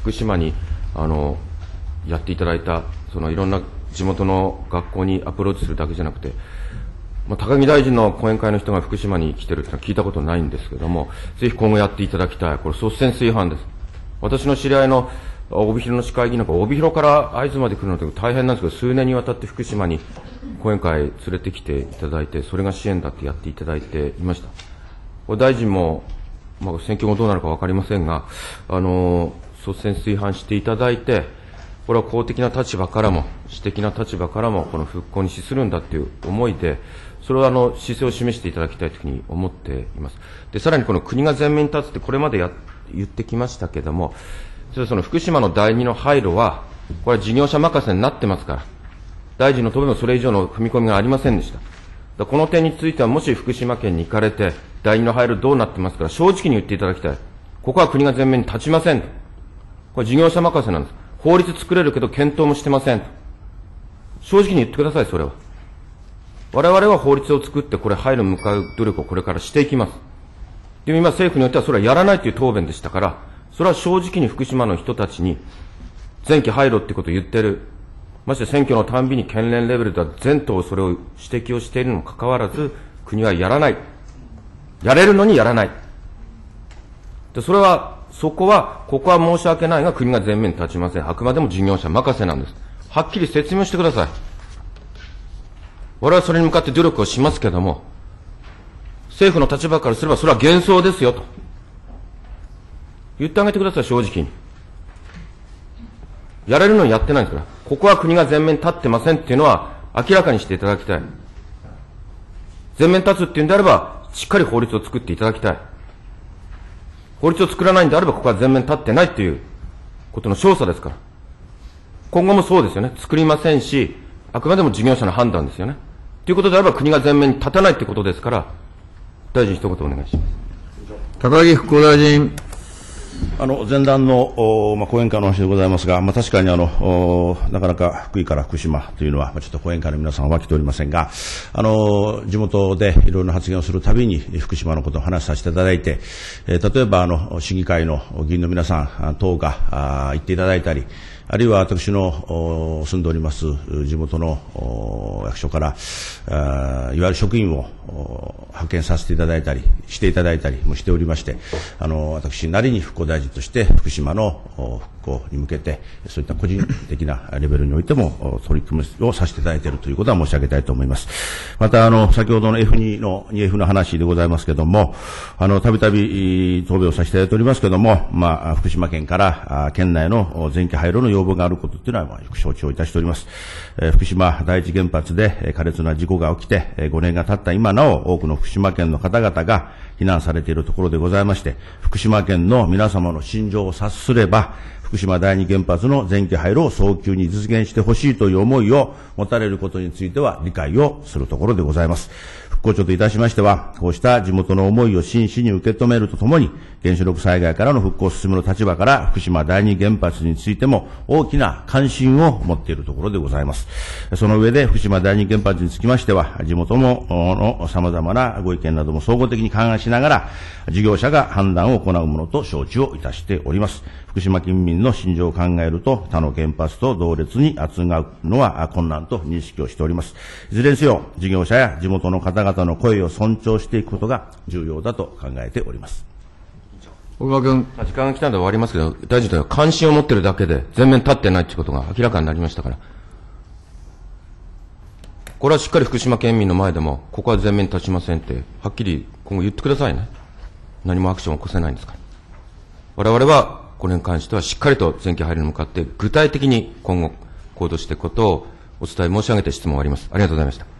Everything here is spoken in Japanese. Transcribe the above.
福島にあのやっていただいた、そのいろんな地元の学校にアプローチするだけじゃなくて、まあ、高木大臣の講演会の人が福島に来てるってのは聞いたことないんですけども、ぜひ今後やっていただきたい。これ率先垂範です。私の知り合いの帯広の市会議員なんか、帯広から会津まで来るので大変なんですけど、数年にわたって福島に講演会連れてきていただいて、それが支援だってやっていただいていました。大臣も、まあ、選挙後どうなるか分かりませんが、あの率先垂範していただいて、これは公的な立場からも、私的な立場からも、この復興に資するんだという思いで、それはあの姿勢を示していただきたいというふうに思っています。で、さらにこの国が前面に立つって、これまでや言ってきましたけれども、その福島の第二の廃炉は、これは事業者任せになってますから、大臣の答弁もそれ以上の踏み込みがありませんでした。この点については、もし福島県に行かれて、第二の廃炉どうなってますから、正直に言っていただきたい。ここは国が前面に立ちません。これ事業者任せなんです。法律作れるけど検討もしてません。正直に言ってください、それは。我々は法律を作って、これ、廃炉に向かう努力をこれからしていきます。でも今、政府によってはそれはやらないという答弁でしたから、それは正直に福島の人たちに、前期廃炉ってことを言ってる。まして選挙のたんびに県連レベルでは全党それを指摘をしているにもかかわらず、国はやらない。やれるのにやらない。で、それは、そこは、ここは申し訳ないが国が前面に立ちません。あくまでも事業者任せなんです。はっきり説明してください。我々はそれに向かって努力をしますけれども、政府の立場からすればそれは幻想ですよと。言ってあげてください、正直に。やれるのにやってないんですから。ここは国が全面立ってませんっていうのは明らかにしていただきたい。全面立つっていうんであれば、しっかり法律を作っていただきたい。法律を作らないんであれば、ここは全面立ってないということの証査ですから。今後もそうですよね。作りませんし、あくまでも事業者の判断ですよね。ということであれば、国が全面に立たないということですから、大臣、一言お願いします。高木復興大臣。あの前段の、まあ、講演会の話でございますが、まあ、確かにあのなかなか福井から福島というのは、まあ、ちょっと講演会の皆さんは来ておりませんが、あの地元でいろいろな発言をするたびに福島のことを話させていただいて、えー、例えばあの市議会の議員の皆さん等があ言っていただいたり、あるいは私の住んでおります地元の役所から、いわゆる職員を派遣させていただいたり、していただいたりもしておりまして、あの私なりに復興大臣として福島の復興に向けて、そういった個人的なレベルにおいても取り組みをさせていただいているということは申し上げたいと思います。また、あの、先ほどの F2 の 2F の話でございますけれども、あの、たびたび答弁をさせていただいておりますけれども、まあ、福島県から県内の全期廃炉の要要望があることというのは、よく承知をいたしております。え、福島第一原発で苛烈な事故が起きて、5年が経った今なお、多くの福島県の方々が避難されているところでございまして、福島県の皆様の心情を察すれば、福島第二原発の全期廃炉を早急に実現してほしいという思いを持たれることについては理解をするところでございます。復興庁といたしましては、こうした地元の思いを真摯に受け止めるとともに、原子力災害からの復興を進める立場から、福島第二原発についても大きな関心を持っているところでございます。その上で、福島第二原発につきましては、地元もの様々なご意見なども総合的に勘案しながら、事業者が判断を行うものと承知をいたしております。福島県民の心情を考えると、他の原発と同列に扱うのは困難と認識をしております。いずれにせよ、事業者や地元の方々の声を尊重していくことが重要だと考えております。小川君。時間が来たので終わりますけど、大臣とは関心を持っているだけで、全面立ってないということが明らかになりましたから。これはしっかり福島県民の前でも、ここは全面立ちませんって、はっきり今後言ってくださいね。何もアクションを起こせないんですから。我々はこれに関してはしっかりと全期配慮に向かって具体的に今後行動していくことをお伝え申し上げて質問を終わります。ありがとうございました。